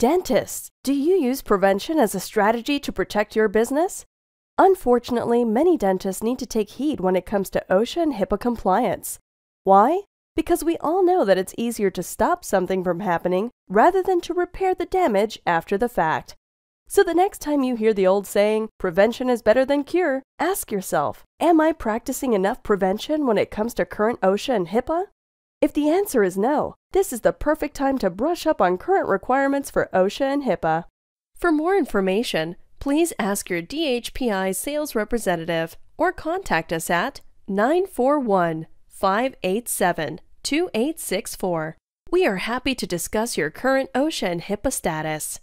Dentists, do you use prevention as a strategy to protect your business? Unfortunately, many dentists need to take heed when it comes to OSHA and HIPAA compliance. Why? Because we all know that it's easier to stop something from happening rather than to repair the damage after the fact. So the next time you hear the old saying, prevention is better than cure, ask yourself, am I practicing enough prevention when it comes to current OSHA and HIPAA? If the answer is no, this is the perfect time to brush up on current requirements for OSHA and HIPAA. For more information, please ask your DHPI sales representative or contact us at 941 587 2864. We are happy to discuss your current OSHA and HIPAA status.